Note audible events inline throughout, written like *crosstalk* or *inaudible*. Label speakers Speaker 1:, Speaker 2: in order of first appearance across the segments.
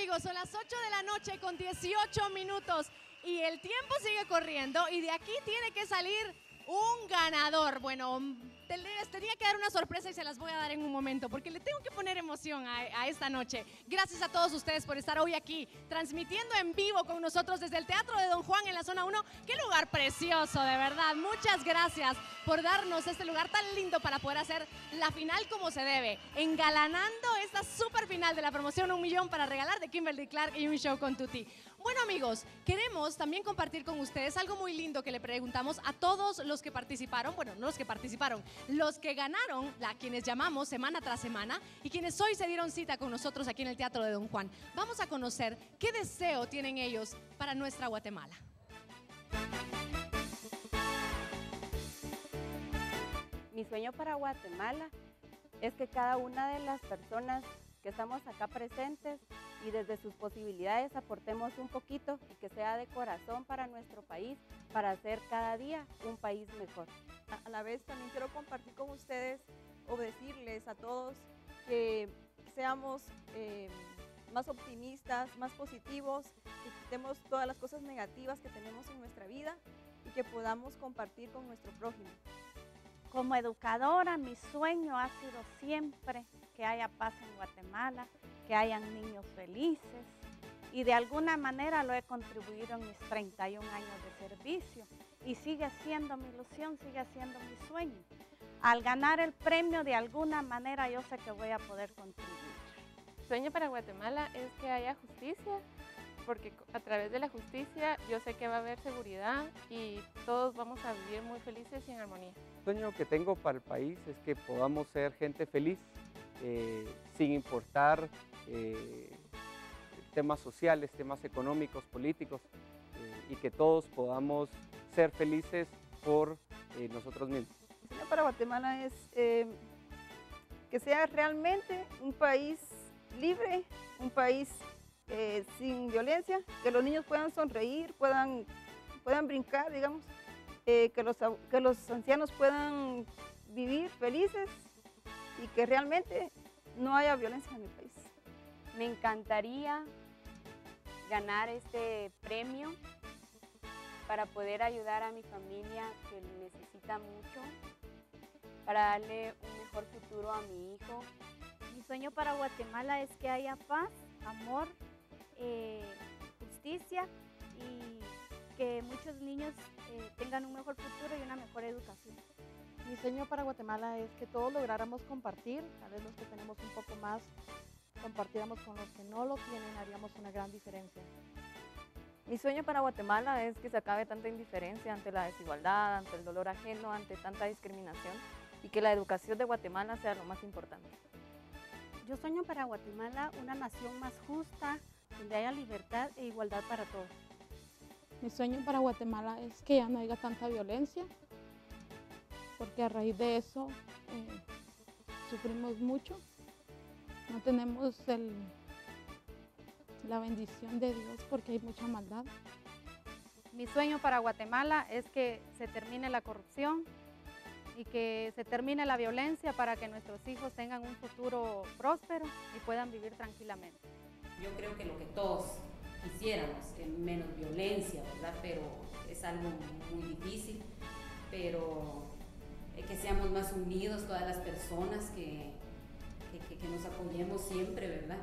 Speaker 1: amigos, son las 8 de la noche con 18 minutos y el tiempo sigue corriendo y de aquí tiene que salir un ganador. Bueno, tenía que dar una sorpresa y se las voy a dar en un momento porque le tengo que poner emoción a, a esta noche. Gracias a todos ustedes por estar hoy aquí transmitiendo en vivo con nosotros desde el Teatro de Don Juan en la zona 1. Qué lugar precioso, de verdad. Muchas gracias por darnos este lugar tan lindo para poder hacer la final como se debe, engalanando esta super final de la promoción Un Millón para regalar de Kimberly Clark y un show con Tuti. Bueno amigos, queremos también compartir con ustedes algo muy lindo que le preguntamos a todos los que participaron, bueno, no los que participaron, los que ganaron, la quienes llamamos semana tras semana y quienes hoy se dieron cita con nosotros aquí en el Teatro de Don Juan. Vamos a conocer qué deseo tienen ellos para nuestra Guatemala.
Speaker 2: Mi sueño para Guatemala es que cada una de las personas que estamos acá presentes y desde sus posibilidades aportemos un poquito y que sea de corazón para nuestro país, para hacer cada día un país mejor.
Speaker 3: A la vez también quiero compartir con ustedes o decirles a todos que seamos eh, más optimistas, más positivos, que quitemos todas las cosas negativas que tenemos en nuestra vida y que podamos compartir con nuestro prójimo.
Speaker 4: Como educadora, mi sueño ha sido siempre que haya paz en Guatemala, que hayan niños felices y de alguna manera lo he contribuido en mis 31 años de servicio y sigue siendo mi ilusión, sigue siendo mi sueño. Al ganar el premio de alguna manera yo sé que voy a poder contribuir.
Speaker 5: sueño para Guatemala es que haya justicia, porque a través de la justicia yo sé que va a haber seguridad y todos vamos a vivir muy felices y en armonía.
Speaker 6: El sueño que tengo para el país es que podamos ser gente feliz, eh, sin importar eh, temas sociales, temas económicos, políticos, eh, y que todos podamos ser felices por eh, nosotros mismos.
Speaker 3: Mi sueño para Guatemala es que sea realmente un país libre, un país sin violencia, que los niños puedan sonreír, puedan, puedan brincar, digamos, que, los, que los ancianos puedan vivir felices y que realmente no haya violencia en el país.
Speaker 2: Me encantaría ganar este premio para poder ayudar a mi familia que necesita mucho, para darle un mejor futuro a mi hijo.
Speaker 7: Mi sueño para Guatemala es que haya paz, amor, eh, justicia y que muchos niños eh, tengan un mejor futuro y una mejor educación.
Speaker 8: Mi sueño para Guatemala es que todos lográramos compartir, tal vez los que tenemos un poco más, compartiéramos con los que no lo tienen, haríamos una gran diferencia.
Speaker 9: Mi sueño para Guatemala es que se acabe tanta indiferencia ante la desigualdad, ante el dolor ajeno, ante tanta discriminación y que la educación de Guatemala sea lo más importante.
Speaker 10: Yo sueño para Guatemala una nación más justa, donde haya libertad e igualdad para todos.
Speaker 11: Mi sueño para Guatemala es que ya no haya tanta violencia, porque a raíz de eso eh, sufrimos mucho, no tenemos el- la bendición de Dios porque hay mucha maldad.
Speaker 12: Mi sueño para Guatemala es que se termine la corrupción y que se termine la violencia para que nuestros hijos tengan un futuro próspero y puedan vivir tranquilamente.
Speaker 13: Yo creo que lo que todos quisiéramos, que menos violencia, ¿verdad? Pero es algo muy difícil, pero eh, que seamos más unidos todas las personas, que, que, nos apoyemos siempre, ¿verdad?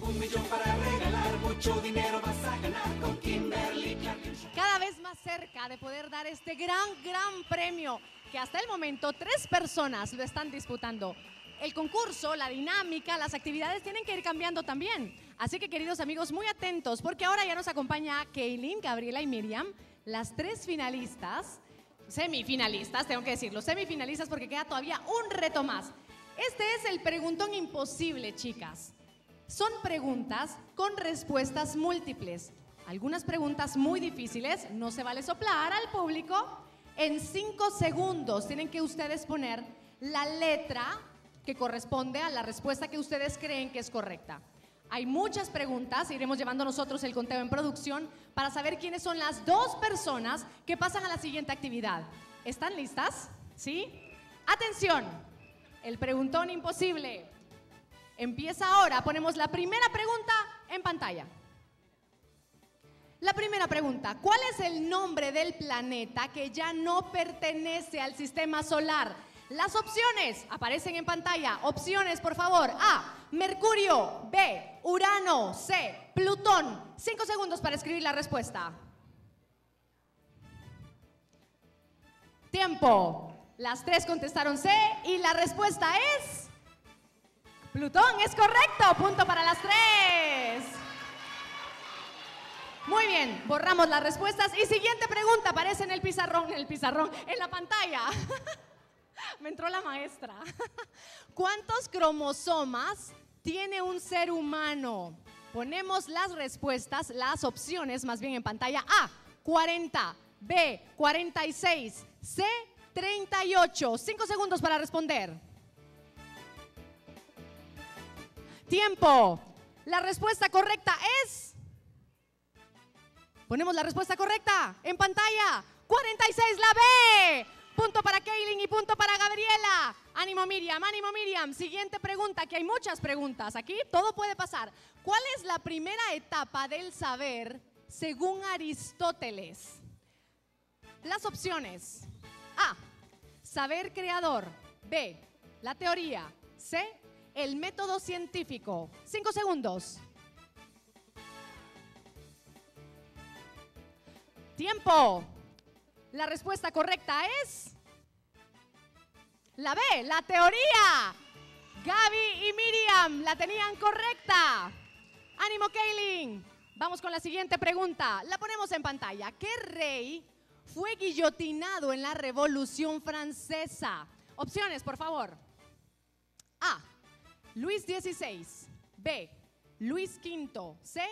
Speaker 14: Un millón para regalar, mucho dinero vas a ganar con Kimberly Clark.
Speaker 1: cada vez más cerca de poder dar este gran, gran premio que hasta el momento tres personas lo están disputando. El concurso, la dinámica, las actividades tienen que ir cambiando también. Así que queridos amigos, muy atentos porque ahora ya nos acompaña Kaylin, Gabriela y Miriam, las tres finalistas, semifinalistas, tengo que decirlo, semifinalistas porque queda todavía un reto más. Este es el preguntón imposible, chicas. Son preguntas con respuestas múltiples. Algunas preguntas muy difíciles, no se vale soplar al público. En cinco segundos tienen que ustedes poner la letra que corresponde a la respuesta que ustedes creen que es correcta. Hay muchas preguntas, iremos llevando nosotros el conteo en producción para saber quiénes son las dos personas que pasan a la siguiente actividad. ¿Están listas? ¿Sí? Atención, el preguntón imposible. Empieza ahora, ponemos la primera pregunta en pantalla. La primera pregunta, ¿cuál es el nombre del planeta que ya no pertenece al sistema solar? Las opciones aparecen en pantalla. Opciones, por favor. A, Mercurio. B, Urano. C, Plutón. Cinco segundos para escribir la respuesta. Tiempo. Las tres contestaron C y la respuesta es... Plutón, es correcto. Punto para las tres. Muy bien, borramos las respuestas. Y siguiente pregunta, aparece en el pizarrón, en el pizarrón, en la pantalla. *laughs* Me entró la maestra. *laughs* ¿Cuántos cromosomas tiene un ser humano? Ponemos las respuestas, las opciones más bien en pantalla. A, 40. B, 46. C, 38. Cinco segundos para responder. Tiempo. La respuesta correcta es... Ponemos la respuesta correcta en pantalla. 46 la B. Punto para Kaylin y punto para Gabriela. Ánimo Miriam, ánimo Miriam. Siguiente pregunta, que hay muchas preguntas. Aquí todo puede pasar. ¿Cuál es la primera etapa del saber según Aristóteles? Las opciones. A. Saber creador. B. La teoría. C. El método científico. Cinco segundos. Tiempo. La respuesta correcta es la B, la teoría. Gaby y Miriam la tenían correcta. Ánimo, Kaylin. Vamos con la siguiente pregunta. La ponemos en pantalla. ¿Qué rey fue guillotinado en la Revolución Francesa? Opciones, por favor. A. Luis XVI. B. Luis V. C.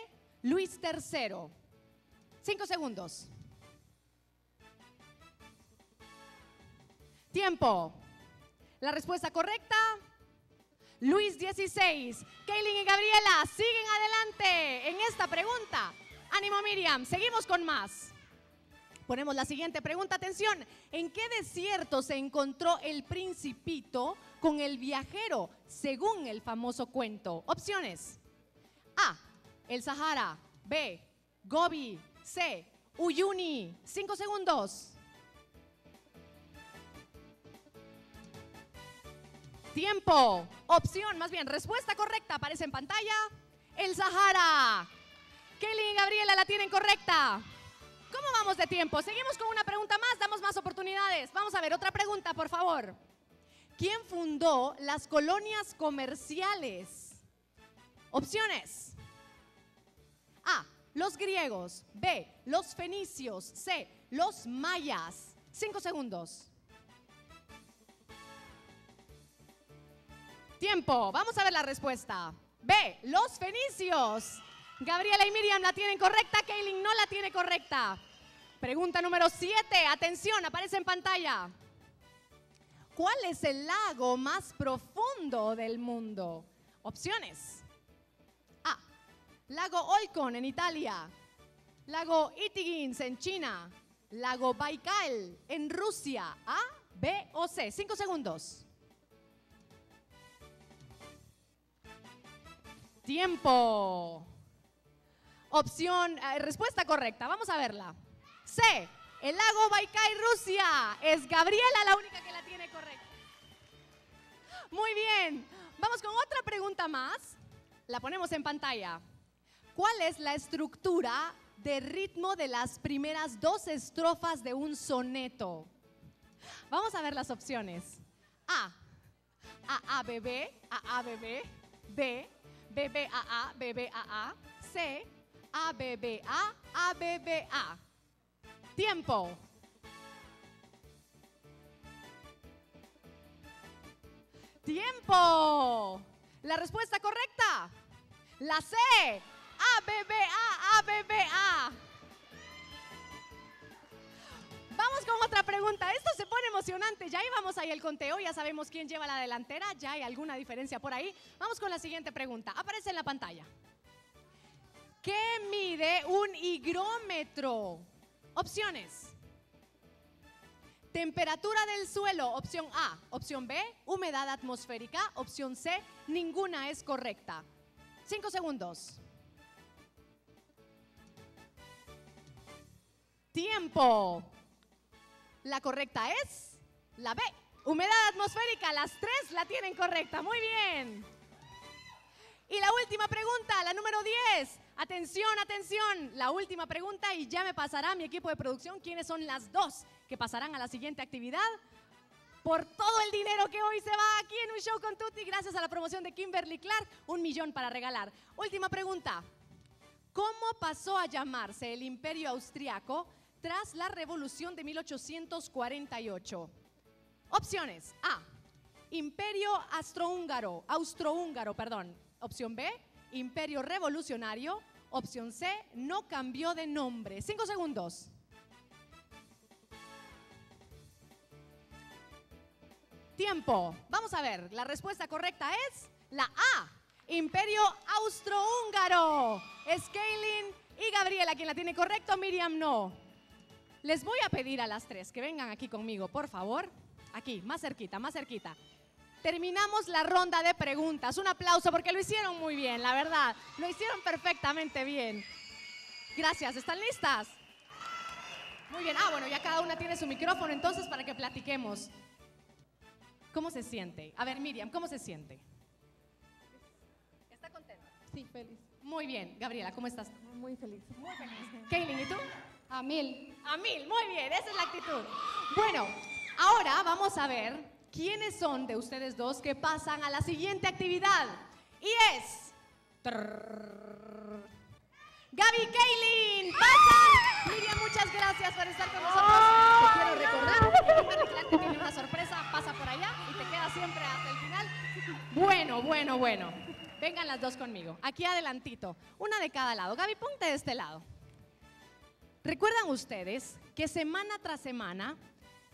Speaker 1: Luis III. Cinco segundos. Tiempo. La respuesta correcta, Luis 16. Kaylin y Gabriela siguen adelante en esta pregunta. Ánimo Miriam, seguimos con más. Ponemos la siguiente pregunta, atención. ¿En qué desierto se encontró el principito con el viajero, según el famoso cuento? Opciones. A, el Sahara. B, Gobi. C, Uyuni. Cinco segundos. Tiempo. Opción, más bien, respuesta correcta aparece en pantalla. El Sahara. Kelly y Gabriela la tienen correcta. ¿Cómo vamos de tiempo? Seguimos con una pregunta más, damos más oportunidades. Vamos a ver, otra pregunta, por favor. ¿Quién fundó las colonias comerciales? Opciones. A. Los griegos. B. Los fenicios. C. Los mayas. Cinco segundos. Tiempo. Vamos a ver la respuesta. B. Los fenicios. Gabriela y Miriam la tienen correcta. Kaylin no la tiene correcta. Pregunta número 7. Atención, aparece en pantalla. ¿Cuál es el lago más profundo del mundo? Opciones. A. Lago Olcon en Italia. Lago Itigins en China. Lago Baikal en Rusia. A, B o C. Cinco segundos. Tiempo. Opción, eh, respuesta correcta. Vamos a verla. C. El lago Baikal, Rusia. Es Gabriela la única que la tiene correcta. Muy bien. Vamos con otra pregunta más. La ponemos en pantalla. ¿Cuál es la estructura de ritmo de las primeras dos estrofas de un soneto? Vamos a ver las opciones. A. A, A, B, B. A, A, B, B. B. B, B, A, A. B, B, A, A. C. A, B, B, A. A, B, B, A. Tiempo. Tiempo. La respuesta correcta. La C. A, B, B, A, A, B, B, A. Vamos con otra pregunta. Esto se pone emocionante. Ya íbamos ahí el conteo, ya sabemos quién lleva la delantera, ya hay alguna diferencia por ahí. Vamos con la siguiente pregunta. Aparece en la pantalla. ¿Qué mide un higrómetro? Opciones. Temperatura del suelo, opción A. Opción B, humedad atmosférica. Opción C, ninguna es correcta. Cinco segundos. Tiempo. La correcta es la B. Humedad atmosférica, las tres la tienen correcta. Muy bien. Y la última pregunta, la número 10. Atención, atención. La última pregunta y ya me pasará mi equipo de producción quiénes son las dos que pasarán a la siguiente actividad por todo el dinero que hoy se va aquí en un show con Tutti gracias a la promoción de Kimberly Clark, un millón para regalar. Última pregunta. ¿Cómo pasó a llamarse el imperio austriaco tras la revolución de 1848? Opciones. A. Imperio astrohúngaro, austrohúngaro, perdón. Opción B. Imperio revolucionario. Opción C. No cambió de nombre. Cinco segundos. Tiempo. Vamos a ver. La respuesta correcta es la A. Imperio austrohúngaro. Scaling y Gabriela, quien la tiene correcto, Miriam no. Les voy a pedir a las tres que vengan aquí conmigo, por favor. Aquí, más cerquita, más cerquita. Terminamos la ronda de preguntas. Un aplauso porque lo hicieron muy bien, la verdad. Lo hicieron perfectamente bien. Gracias. ¿Están listas? Muy bien. Ah, bueno, ya cada una tiene su micrófono entonces para que platiquemos. ¿Cómo se siente? A ver, Miriam, ¿cómo se siente? ¿Está contenta?
Speaker 11: Sí, feliz.
Speaker 1: Muy bien. Gabriela, ¿cómo estás?
Speaker 11: Muy feliz.
Speaker 1: Muy feliz. Kaylin, ¿y tú?
Speaker 11: A mil.
Speaker 1: A mil, muy bien, esa es la actitud. Bueno, ahora vamos a ver quiénes son de ustedes dos que pasan a la siguiente actividad. Y es... Trrr. Gaby Kaylin, pasan. Miriam, muchas gracias por estar con nosotros. Te quiero recordar que tiene una sorpresa. Pasa por allá y te queda siempre hasta el final. Bueno, bueno, bueno. Vengan las dos conmigo. Aquí adelantito. Una de cada lado. Gaby, ponte de este lado. ¿Recuerdan ustedes que semana tras semana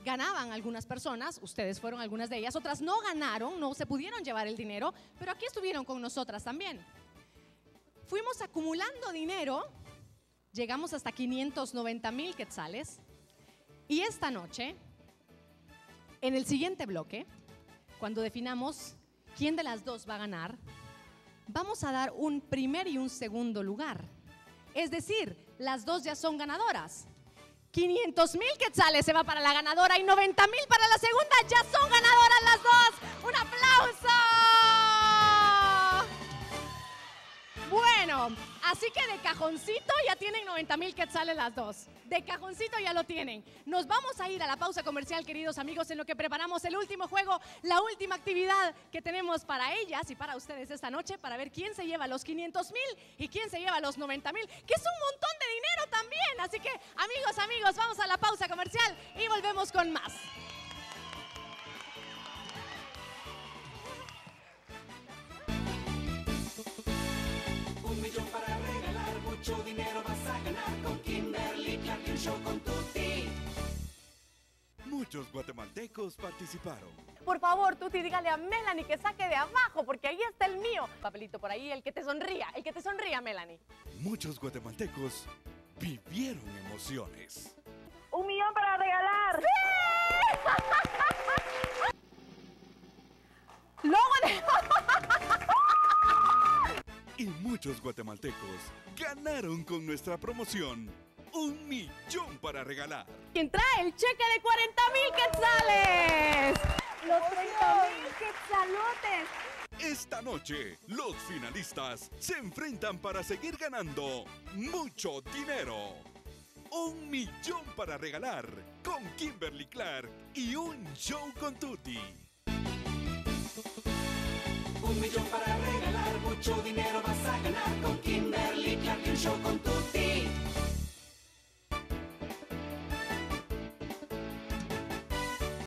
Speaker 1: ganaban algunas personas, ustedes fueron algunas de ellas, otras no ganaron, no se pudieron llevar el dinero, pero aquí estuvieron con nosotras también. Fuimos acumulando dinero, llegamos hasta 590 mil quetzales y esta noche, en el siguiente bloque, cuando definamos quién de las dos va a ganar, vamos a dar un primer y un segundo lugar. Es decir, las dos ya son ganadoras. 500 mil quetzales se va para la ganadora y 90 mil para la segunda. Ya son ganadoras las dos. ¡Un aplauso! Bueno, así que de cajoncito ya tienen 90 mil quetzales las dos. De cajoncito ya lo tienen. Nos vamos a ir a la pausa comercial, queridos amigos, en lo que preparamos el último juego, la última actividad que tenemos para ellas y para ustedes esta noche, para ver quién se lleva los 500 mil y quién se lleva los 90 mil, que es un montón de. Así que, amigos, amigos, vamos a la pausa comercial y volvemos con más.
Speaker 14: Un millón para regalar, mucho dinero vas a ganar con Kimberly Clark y un show con Tutti.
Speaker 15: Muchos guatemaltecos participaron.
Speaker 1: Por favor, Tuti, dígale a Melanie que saque de abajo, porque ahí está el mío. Papelito por ahí, el que te sonría, el que te sonría, Melanie.
Speaker 15: Muchos guatemaltecos vivieron emociones.
Speaker 16: Un millón para regalar.
Speaker 1: Luego de...
Speaker 15: Y muchos guatemaltecos ganaron con nuestra promoción un millón para regalar.
Speaker 1: ¿Quién trae el cheque de 40 mil quetzales?
Speaker 16: Los 30 mil quetzalotes.
Speaker 15: Esta noche, los finalistas se enfrentan para seguir ganando mucho dinero. Un millón para regalar con Kimberly Clark y un show con Tutti.
Speaker 14: Un millón para regalar, mucho dinero vas a ganar con Kimberly Clark y un show con Tutti.